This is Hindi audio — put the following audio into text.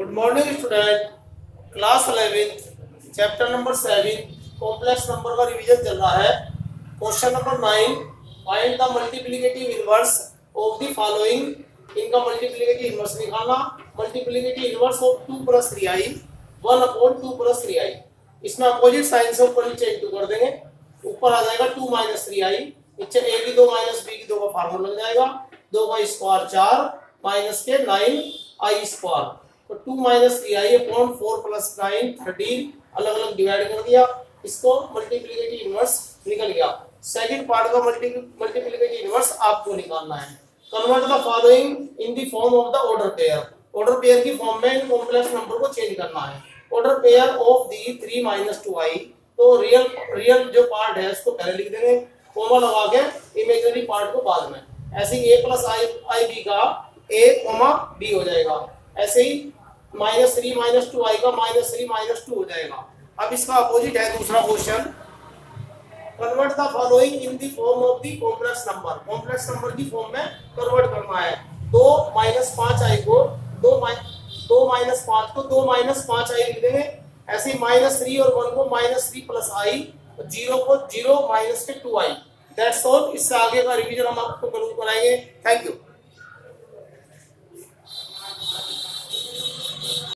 Good morning student class eleventh chapter number seven complex number का रिवीजन चल रहा है. Question number nine find the multiplicative inverse of the following इनका मल्टीप्लिकेटिव इनवर्स निकालना. Multiplicative inverse of two plus three I one upon two plus three I इसमें अपोजिट साइन से ऊपर नीचे इंटू कर देंगे. ऊपर आ जाएगा टू माइनस थ्री आई नीचे ए की दो माइनस बी की दो का फार्मूला लग जाएगा. दो का स्क्वायर चार माइनस के नाइन आई स्क्वायर तो two minus three I upon four plus nine thirteen अलग अलग डिवाइड कर दिया। इसको मल्टीप्लीकेटिव इनवर्स निकल गया। सेकंड पार्ट का मल्टी मल्टीप्लीकेटिव इनवर्स आपको निकालना है। Convert the following in the form of the order pair order pair की फॉर्म में कॉम्प्लेक्स नंबर को चेंज करना है। Order pair of the three minus two I तो रियल रियल जो पार्ट है, उसको पहले लिख देंगे। कोमा लगा के इमेजनरी पार्ट को बाद में। ऐसे ही ए प्लस आई आई बी का ए कोमा बी हो जाएगा। ऐसे ही माइनस थ्री माइनस टू का माइनस थ्री माइनस टू हो जाएगा। अब इसका अपोजिट है दूसरा question convert the following in the form of the complex number complex number की फॉर्म में कन्वर्ट करना है। दो माइनस पाँच आई को, दो दो माइनस पाँच को दो माइनस पाँच आई लिख देंगे। ऐसे माइनस थ्री और वन को minus three plus I zero को ज़ीरो माइनस के टू आई। दैट्स ऑल इससे आगे का रिवीजन हम आपको करूँ कराएँगे। Thank you